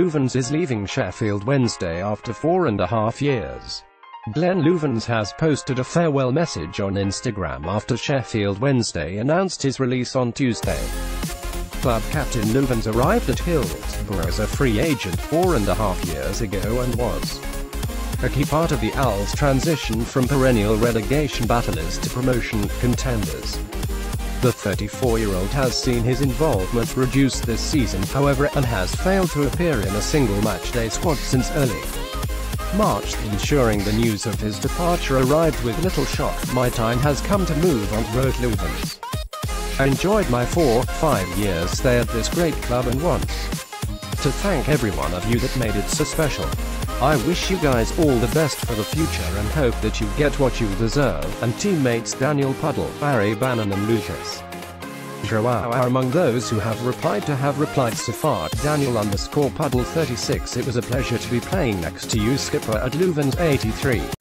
Loovens is leaving Sheffield Wednesday after four and a half years. Glenn Loovens has posted a farewell message on Instagram after Sheffield Wednesday announced his release on Tuesday. Club captain Loovens arrived at Hillsborough as a free agent four and a half years ago and was a key part of the Owls' transition from perennial relegation battlers to promotion contenders. The 34-year-old has seen his involvement reduced this season, however, and has failed to appear in a single matchday squad since early March, ensuring the news of his departure arrived with little shock. My time has come to move on, wrote Loovens. I enjoyed my four, five years stay at this great club and want to thank every one of you that made it so special. I wish you guys all the best for the future and hope that you get what you deserve, and teammates Daniel Pudil, Barry Bannan and Lucas Joao are among those who have replied to have replied so far. Daniel underscore Pudil 36 It was a pleasure to be playing next to you skipper at Loovens 83.